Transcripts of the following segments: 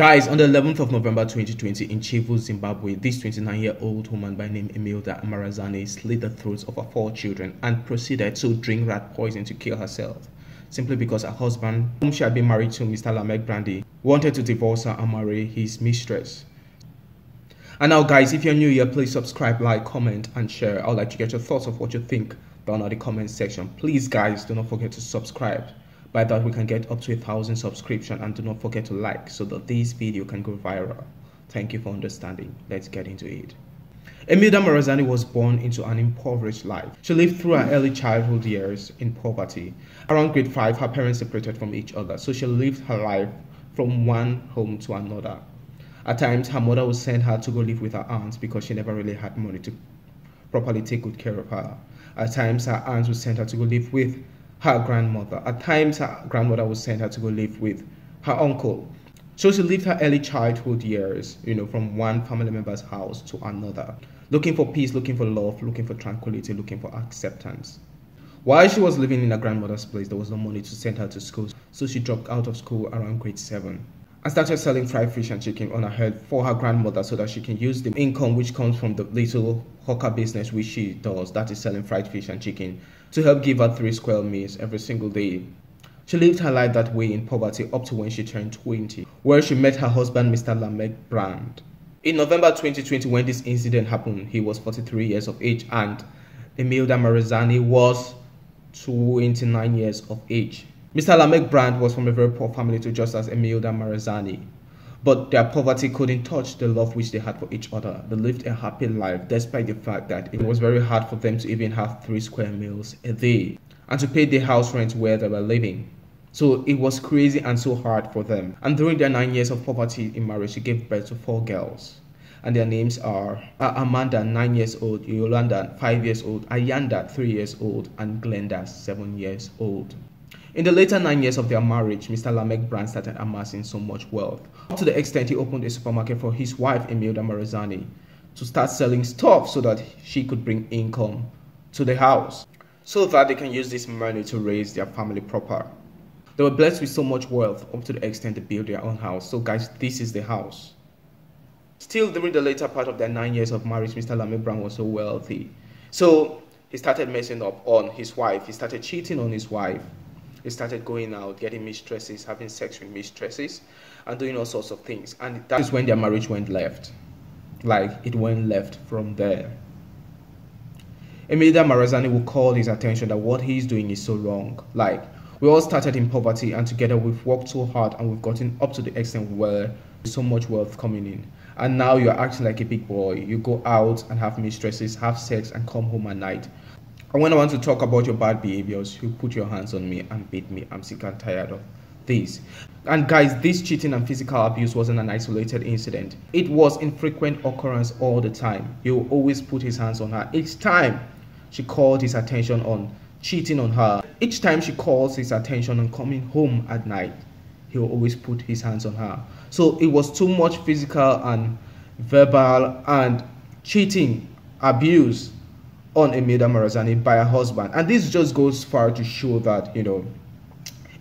Guys, on the 11th of November 2020 in Chivhu, Zimbabwe, this 29-year-old woman by name Emilda Marazani slit the throats of her four children and proceeded to drink rat poison to kill herself, simply because her husband, whom she had been married to, Mr. Lamek Brandy, wanted to divorce her and marry his mistress. And now, guys, if you're new here, please subscribe, like, comment, and share. I'd like to get your thoughts of what you think down in the comment section. Please, guys, do not forget to subscribe by that we can get up to a thousand subscription and do not forget to like so that this video can go viral thank you for understanding let's get into it Emilda Marazani was born into an impoverished life. She lived through her early childhood years in poverty. Around grade 5, her parents separated from each other, so she lived her life from one home to another. At times, her mother would send her to go live with her aunts because she never really had money to properly take good care of her. At times, her aunts would send her to go live with her grandmother. At times, her grandmother would send her to go live with her uncle. So she lived her early childhood years, you know, from one family member's house to another, looking for peace, looking for love, looking for tranquility, looking for acceptance. While she was living in her grandmother's place, there was no money to send her to school, so she dropped out of school around grade 7 and started selling fried fish and chicken on her head for her grandmother so that she can use the income which comes from the little hawker business which she does, that is selling fried fish and chicken, to help give her three square meals every single day. She lived her life that way in poverty up to when she turned 20, where she met her husband, Mr. Lamek Brand. In November 2020, when this incident happened, he was 43 years of age and Emilda Marazani was 29 years of age. Mr. Lamek Brand was from a very poor family to just as Emilda Marazani. But their poverty couldn't touch the love which they had for each other. They lived a happy life despite the fact that it was very hard for them to even have three square meals a day and to pay the house rent where they were living. So it was crazy and so hard for them. And during their nine years of poverty in marriage, she gave birth to four girls. And their names are Amanda, nine years old, Yolanda, five years old, Ayanda, three years old, and Glenda, seven years old. In the later nine years of their marriage, Mr. Lamek Brand started amassing so much wealth, up to the extent he opened a supermarket for his wife, Emilda Marazani, to start selling stuff so that she could bring income to the house, so that they can use this money to raise their family proper. They were blessed with so much wealth, up to the extent they built their own house. So guys, this is the house. Still, during the later part of their nine years of marriage, Mr. Lamek Brand was so wealthy. So he started messing up on his wife. He started cheating on his wife they started going out, getting mistresses, having sex with mistresses, and doing all sorts of things. And that is when their marriage went left. Like it went left from there. Emilda Marazani will call his attention that what he's doing is so wrong. Like we all started in poverty and together we've worked so hard and we've gotten up to the extent where so much wealth coming in. And now you're acting like a big boy. You go out and have mistresses, have sex, and come home at night. And when I want to talk about your bad behaviors, you put your hands on me and beat me. I'm sick and tired of this. And guys, this cheating and physical abuse wasn't an isolated incident. It was infrequent occurrence all the time. He always put his hands on her. Each time she called his attention on cheating on her, each time she calls his attention on coming home at night, he will always put his hands on her. So it was too much physical and verbal and cheating abuse on Emilda Marazani by her husband. And this just goes far to show that, you know,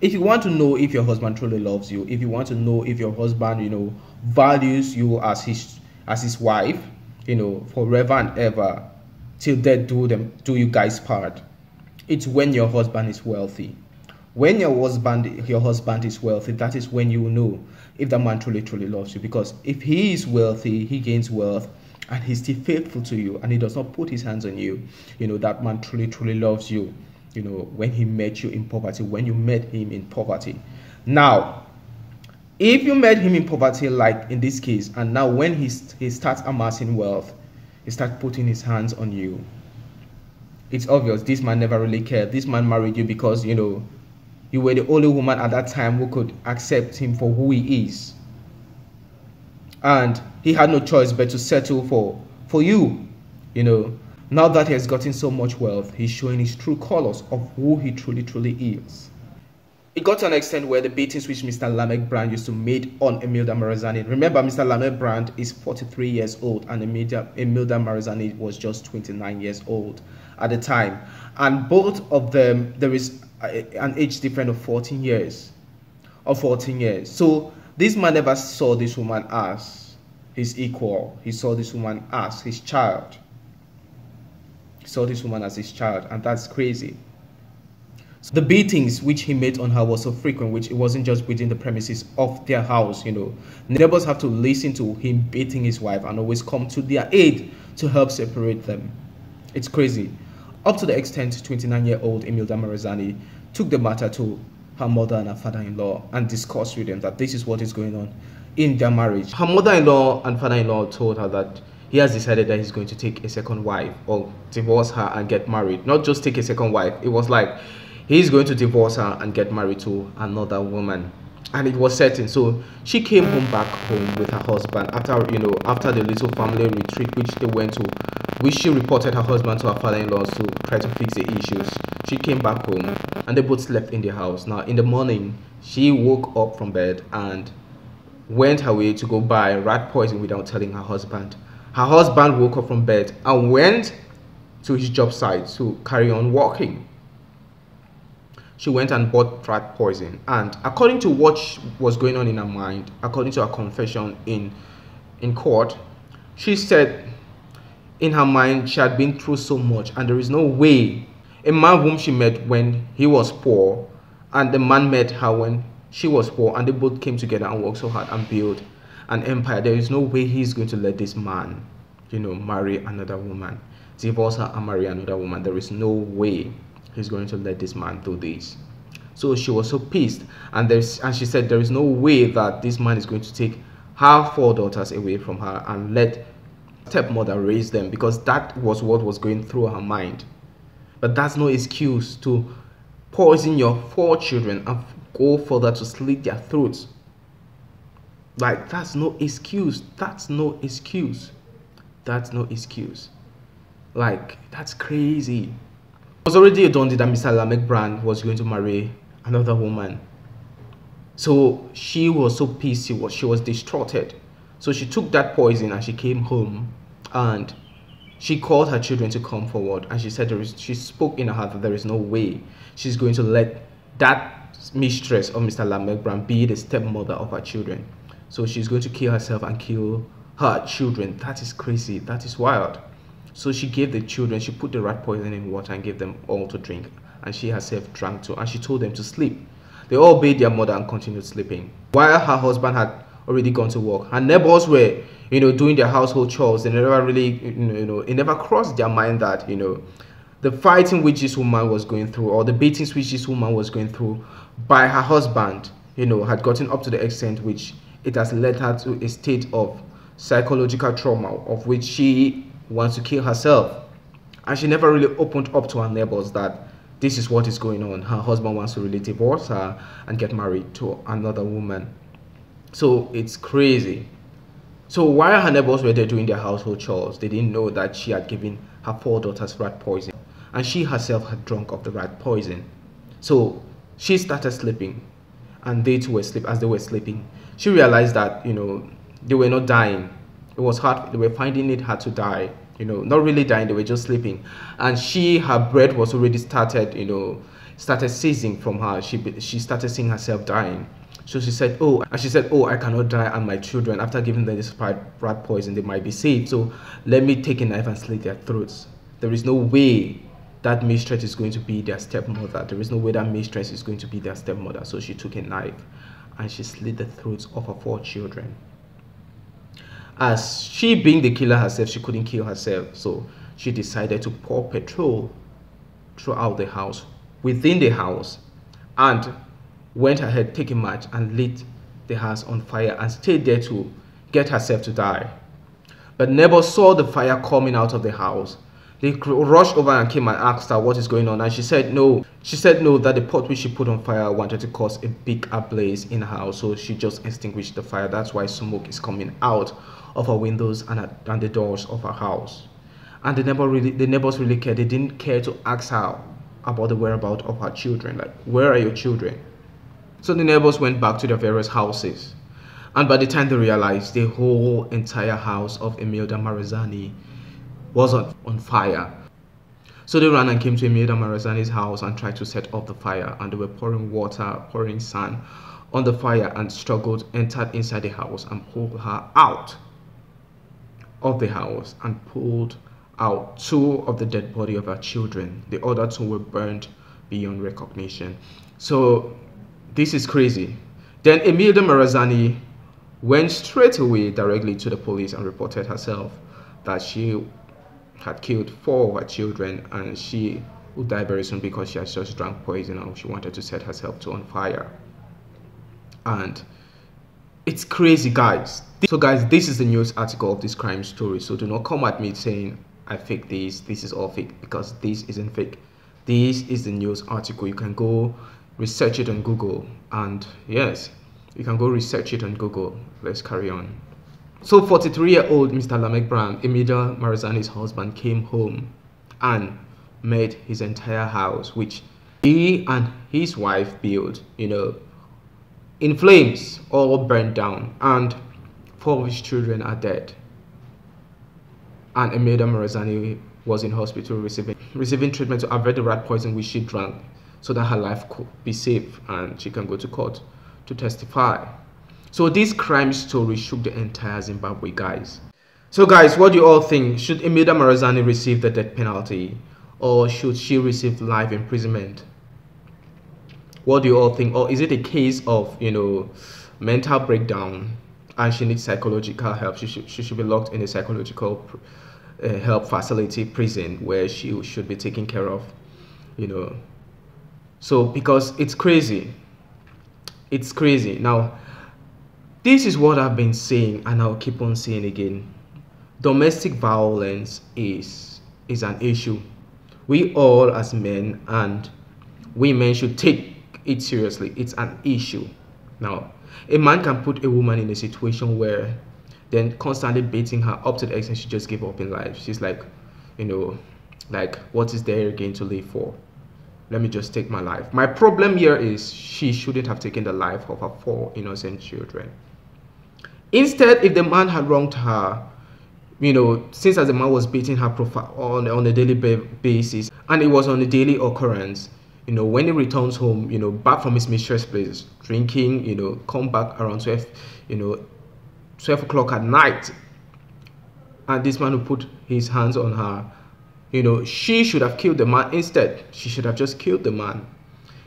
if you want to know if your husband truly loves you, if you want to know if your husband, you know, values you as his as his wife, you know, forever and ever, till death do them do you guys part. It's when your husband is wealthy. When your husband your husband is wealthy, that is when you know if the man truly truly loves you. Because if he is wealthy, he gains wealth and he's still faithful to you and he does not put his hands on you, you know, that man truly, truly loves you, you know, when he met you in poverty, when you met him in poverty. Now, if you met him in poverty, like in this case, and now when he, he starts amassing wealth, he starts putting his hands on you, it's obvious this man never really cared. This man married you because, you know, you were the only woman at that time who could accept him for who he is and he had no choice but to settle for for you you know now that he has gotten so much wealth he's showing his true colors of who he truly truly is it got to an extent where the beatings which Mr. Lamek Brand used to make on Emilda Marazani. Remember, Mr. Lamek Brand is 43 years old and Emilda, Emilda Marazani was just 29 years old at the time. And both of them, there is a, an age difference of 14 years. Of 14 years. So This man never saw this woman as his equal. He saw this woman as his child. He saw this woman as his child, and that's crazy. So the beatings which he made on her was so frequent, which it wasn't just within the premises of their house, you know. Neighbors have to listen to him beating his wife and always come to their aid to help separate them. It's crazy. Up to the extent 29 year old Emilda Marazani took the matter to her mother and her father in law and discussed with them that this is what is going on in their marriage. Her mother in law and father in law told her that he has decided that he's going to take a second wife or divorce her and get married. Not just take a second wife, it was like he's going to divorce her and get married to another woman and it was certain so she came home back home with her husband after you know after the little family retreat which they went to which she reported her husband to her father-in-law to try to fix the issues. She came back home and they both slept in the house. Now in the morning she woke up from bed and went her way to go buy rat poison without telling her husband. Her husband woke up from bed and went to his job site to carry on working. She went and bought rat poison. And according to what was going on in her mind, according to her confession in in court, she said in her mind she had been through so much and there is no way a man whom she met when he was poor and the man met her when she was poor and they both came together and worked so hard and built an empire there is no way he's going to let this man you know marry another woman divorce her and marry another woman there is no way he's going to let this man do this. So she was so pissed, and there's and she said there is no way that this man is going to take her four daughters away from her and let stepmother raised them because that was what was going through her mind. But that's no excuse to poison your four children and go further to slit their throats. Like that's no excuse. That's no excuse. That's no excuse. Like that's crazy It was already a done that Mr. Lamek Brand was going to marry another woman. So she was so pissed, she was, she was distraught. So she took that poison and she came home and she called her children to come forward and she said there is, she spoke in her heart that there is no way she's going to let that mistress of Mr. Lamek be the stepmother of her children. So she's going to kill herself and kill her children. That is crazy. That is wild. So she gave the children, she put the rat poison in water and gave them all to drink. And she herself drank too. And she told them to sleep. They all obeyed their mother and continued sleeping. While her husband had already gone to work. Her neighbors were, you know, doing their household chores. They never really, you know, it never crossed their mind that, you know, the fighting which this woman was going through or the beatings which this woman was going through by her husband, you know, had gotten up to the extent which it has led her to a state of psychological trauma of which she wants to kill herself. And she never really opened up to her neighbors that this is what is going on. Her husband wants to really divorce her and get married to another woman. So it's crazy. So while her neighbors were there doing their household chores, they didn't know that she had given her four daughters rat poison. And she herself had drunk of the rat poison. So she started sleeping. And they too were asleep as they were sleeping. She realized that, you know, they were not dying it was hard they were finding it hard to die you know not really dying they were just sleeping and she her breath was already started you know started seizing from her she she started seeing herself dying so she said oh and she said oh i cannot die and my children after giving them this rat poison they might be saved. So let me take a knife and slit their throats. There is no way that mistress is going to be their stepmother. There is no way that mistress is going to be their stepmother. So she took a knife and she slit the throats of her four children. As she being the killer herself, she couldn't kill herself. So she decided to pour petrol throughout the house, within the house, and went ahead, took a match, and lit the house on fire and stayed there to get herself to die. But neighbors saw the fire coming out of the house. They rushed over and came and asked her what is going on, and she said no. She said no that the pot which she put on fire wanted to cause a big blaze in the house, so she just extinguished the fire. That's why smoke is coming out of her windows and, and the doors of her house. And the neighbor really, the neighbors really cared. They didn't care to ask her about the whereabouts of her children. Like, where are your children? So the neighbors went back to their various houses. And by the time they realized, the whole entire house of Emilda Marazani was on, on fire. So they ran and came to Emilda Marazani's house and tried to set off the fire. And they were pouring water, pouring sand on the fire and struggled, entered inside the house and pulled her out of the house and pulled out two of the dead body of her children. The other two were burned beyond recognition. So this is crazy. Then Emilda Marazani went straight away directly to the police and reported herself that she had killed four of her children and she would die very soon because she had just drank poison and she wanted to set herself to on fire. And it's crazy, guys. So, guys, this is the news article of this crime story. So, do not come at me saying I fake this. This is all fake because this isn't fake. This is the news article. You can go research it on Google, and yes, you can go research it on Google. Let's carry on. So 43-year-old Mr. Lamek Brown, Emilda Marazani's husband, came home and made his entire house, which he and his wife built, you know, in flames, all burned down, and four of his children are dead. And Emilda Marazani was in hospital receiving receiving treatment to avoid the rat poison which she drank, so that her life could be safe and she can go to court to testify. So this crime story shook the entire Zimbabwe, guys. So guys, what do you all think? Should Emilda Marazani receive the death penalty or should she receive life imprisonment? What do you all think? Or is it a case of, you know, mental breakdown and she needs psychological help? She should, she should be locked in a psychological uh, help facility prison where she should be taken care of, you know. So because it's crazy. It's crazy. Now, this is what I've been saying and I'll keep on saying again. Domestic violence is is an issue. We all as men and women should take it seriously. It's an issue. Now, a man can put a woman in a situation where then constantly beating her up to the extent she just gave up in life. She's like, you know, like what is there again to live for? Let me just take my life. My problem here is she shouldn't have taken the life of her four innocent children. Instead, if the man had wronged her, you know, since as the man was beating her profile on, on a daily basis, and it was on a daily occurrence, you know, when he returns home, you know, back from his mistress' place, drinking, you know, come back around 12, you know, 12 o'clock at night, and this man who put his hands on her, you know, she should have killed the man. Instead, she should have just killed the man.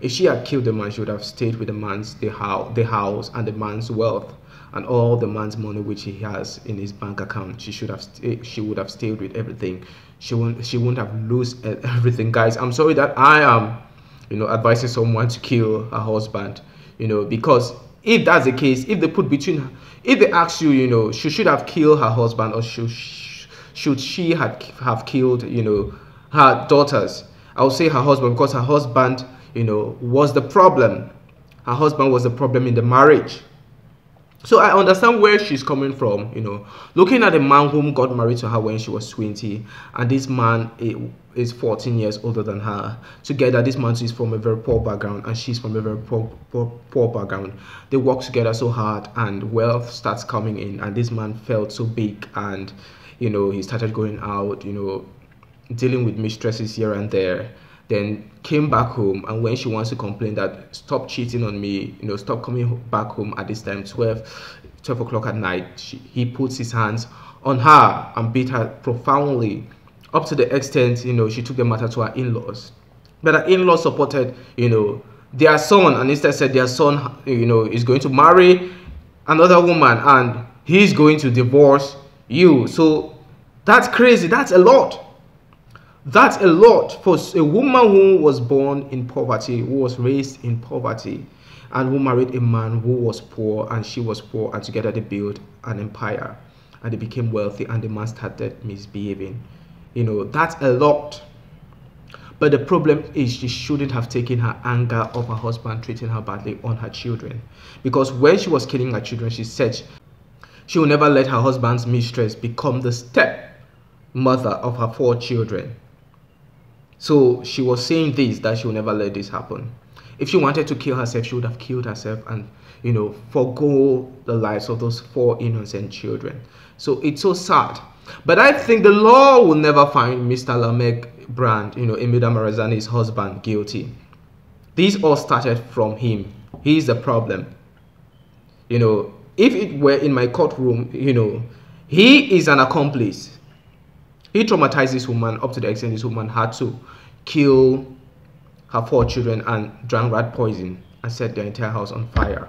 If she had killed the man, she would have stayed with the man's the house, the house and the man's wealth and all the man's money which he has in his bank account. She should have she would have stayed with everything. She won't she won't have lose everything, guys. I'm sorry that I am, you know, advising someone to kill her husband, you know, because if that's the case, if they put between, if they ask you, you know, she should have killed her husband or should should she had have killed, you know, her daughters? I would say her husband because her husband, you know, was the problem. Her husband was the problem in the marriage. So I understand where she's coming from, you know, looking at a man whom got married to her when she was 20, and this man is 14 years older than her. Together, this man is from a very poor background, and she's from a very poor, poor, poor background. They work together so hard, and wealth starts coming in, and this man felt so big, and you know, he started going out, you know, dealing with mistresses here and there then came back home and when she wants to complain that stop cheating on me you know stop coming back home at this time 12 12 o'clock at night she, he puts his hands on her and beat her profoundly. Up to the extent you know she took the matter to her in-laws. But her in-laws supported you know their son and instead said their son you know is going to marry another woman and he's going to divorce you so that's crazy that's a lot that's a lot for a woman who was born in poverty, who was raised in poverty, and who married a man who was poor and she was poor, and together they built an empire and they became wealthy, and the man started misbehaving. You know, that's a lot. But the problem is she shouldn't have taken her anger of her husband treating her badly on her children. Because when she was killing her children, she said she will never let her husband's mistress become the step mother of her four children. So she was saying this that she will never let this happen. If she wanted to kill herself, she would have killed herself and you know forego the lives of those four innocent children. So it's so sad. But I think the law will never find Mr. Lamek Brand, you know, Emilda Marazani's husband, guilty. These all started from him. He's the problem. You know, if it were in my courtroom, you know, he is an accomplice. He traumatized this woman up to the extent this woman had to kill her four children and drank rat poison and set the entire house on fire.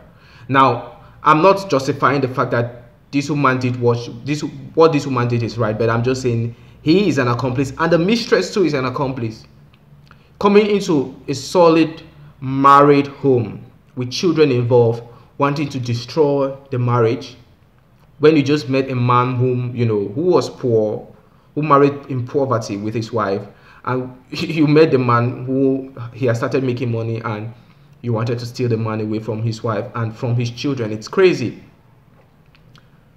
Now, I'm not justifying the fact that this woman did what this what this woman did is right, but I'm just saying he is an accomplice and the mistress too is an accomplice. Coming into a solid married home with children involved, wanting to destroy the marriage when you just met a man whom you know who was poor, who married in poverty with his wife, and you met the man who he has started making money and you wanted to steal the money away from his wife and from his children. It's crazy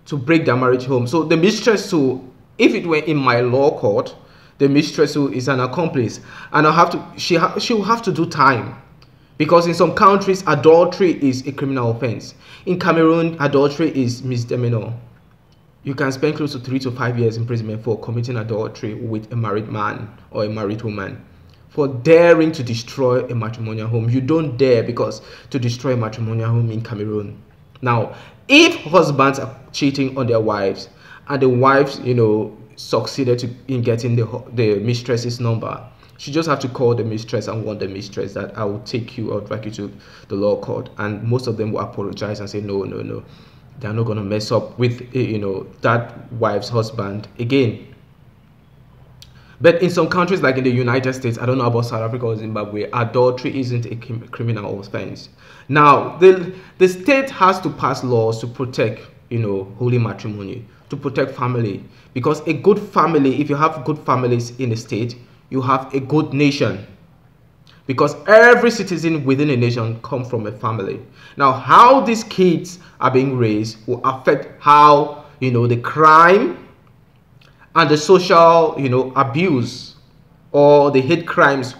to break their marriage home. So the mistress who, if it were in my law court, the mistress who is an accomplice, and I have to, she ha, she will have to do time, because in some countries adultery is a criminal offense. In Cameroon, adultery is misdemeanor. You can spend close to three to five years imprisonment for committing adultery with a married man or a married woman for daring to destroy a matrimonial home. You don't dare because to destroy a matrimonial home in Cameroon. Now, if husbands are cheating on their wives and the wives, you know, succeeded to, in getting the, the mistress's number, she just have to call the mistress and warn the mistress that I will take you or drag you to the law court. And most of them will apologize and say, no, no, no. They're not going to mess up with, eh, you know, that wife's husband again but in some countries, like in the United States, I don't know about South Africa or Zimbabwe, adultery isn't a criminal offense. Now, the, the state has to pass laws to protect, you know, holy matrimony, to protect family. Because a good family, if you have good families in a state, you have a good nation. Because every citizen within a nation come from a family. Now, how these kids are being raised will affect how, you know, the crime and the social, you know, abuse or the hate crimes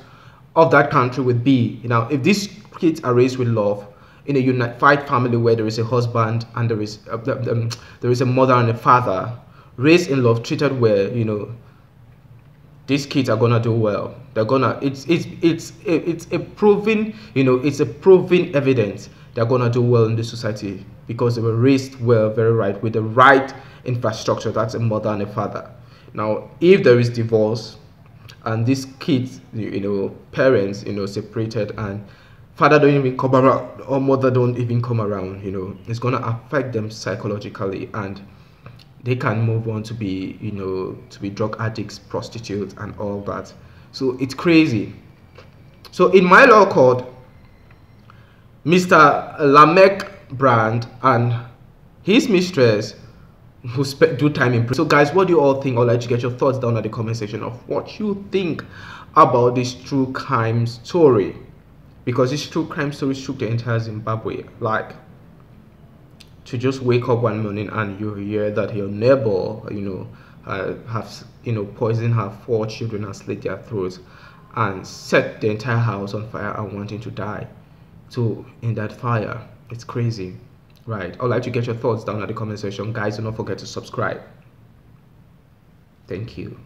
of that country would be. You know, if these kids are raised with love in a unified family where there is a husband and there is a, um, there is a mother and a father raised in love, treated well, you know, these kids are gonna do well. They're gonna. It's it's it's it's a proven, you know, it's a proven evidence they're gonna do well in the society because they were raised well, very right, with the right infrastructure. That's a mother and a father. Now, if there is divorce and these kids, you know, parents, you know, separated and father don't even come around or mother don't even come around, you know, it's gonna affect them psychologically and they can move on to be, you know, to be drug addicts, prostitutes, and all that. So it's crazy. So in my law court, Mr. Lamek Brand and his mistress who spent do time in prison. So guys, what do you all think? I'd like to get your thoughts down at the comment section of what you think about this true crime story. Because this true crime story shook the entire Zimbabwe. Like to just wake up one morning and you hear that your neighbor, you know, uh, you know poisoned her four children and slit their throats and set the entire house on fire and wanting to die. So in that fire, it's crazy. Right. I'd like to get your thoughts down at the comment section. Guys, do not forget to subscribe. Thank you.